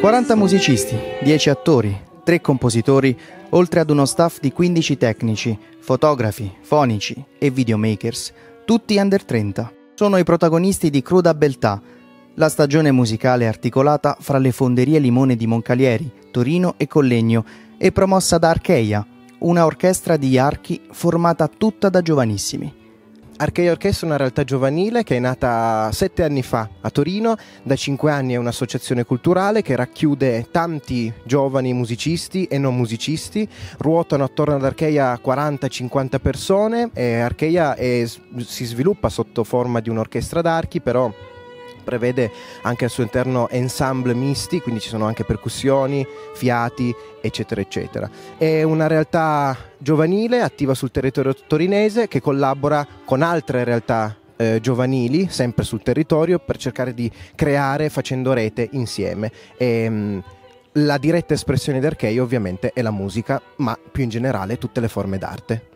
40 musicisti, 10 attori, 3 compositori, oltre ad uno staff di 15 tecnici, fotografi, fonici e videomakers, tutti under 30. Sono i protagonisti di Cruda Beltà, la stagione musicale articolata fra le fonderie Limone di Moncalieri, Torino e Collegno e promossa da Archeia, una orchestra di archi formata tutta da giovanissimi. Archeia Orchestra è una realtà giovanile che è nata sette anni fa a Torino, da cinque anni è un'associazione culturale che racchiude tanti giovani musicisti e non musicisti, ruotano attorno ad Archeia 40-50 persone e Archeia è, si sviluppa sotto forma di un'orchestra d'archi, però prevede anche al suo interno ensemble misti, quindi ci sono anche percussioni, fiati, eccetera, eccetera. È una realtà giovanile, attiva sul territorio torinese, che collabora con altre realtà eh, giovanili, sempre sul territorio, per cercare di creare facendo rete insieme. E, mh, la diretta espressione di Archei ovviamente è la musica, ma più in generale tutte le forme d'arte.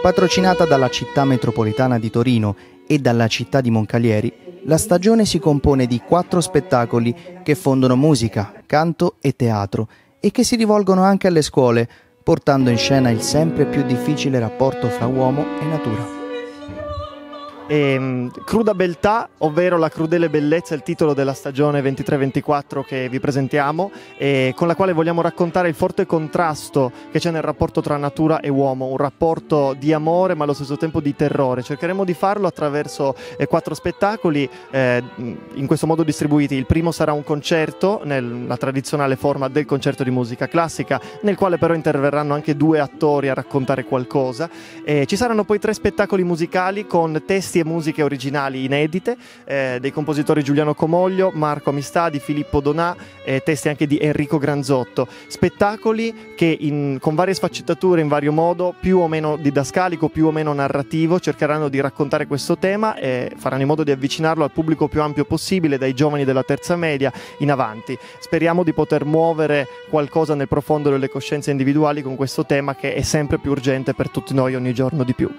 Patrocinata dalla città metropolitana di Torino e dalla città di Moncalieri, la stagione si compone di quattro spettacoli che fondono musica, canto e teatro e che si rivolgono anche alle scuole, portando in scena il sempre più difficile rapporto fra uomo e natura. E, ehm, cruda beltà, ovvero la crudele bellezza, il titolo della stagione 23-24 che vi presentiamo, e con la quale vogliamo raccontare il forte contrasto che c'è nel rapporto tra natura e uomo, un rapporto di amore ma allo stesso tempo di terrore. Cercheremo di farlo attraverso eh, quattro spettacoli, eh, in questo modo distribuiti. Il primo sarà un concerto, nella tradizionale forma del concerto di musica classica, nel quale però interverranno anche due attori a raccontare qualcosa. E ci saranno poi tre spettacoli musicali con testi e musiche originali inedite eh, dei compositori Giuliano Comoglio, Marco Amistadi, Filippo Donà e testi anche di Enrico Granzotto. Spettacoli che in, con varie sfaccettature in vario modo, più o meno didascalico, più o meno narrativo, cercheranno di raccontare questo tema e faranno in modo di avvicinarlo al pubblico più ampio possibile, dai giovani della terza media in avanti. Speriamo di poter muovere qualcosa nel profondo delle coscienze individuali con questo tema che è sempre più urgente per tutti noi ogni giorno di più.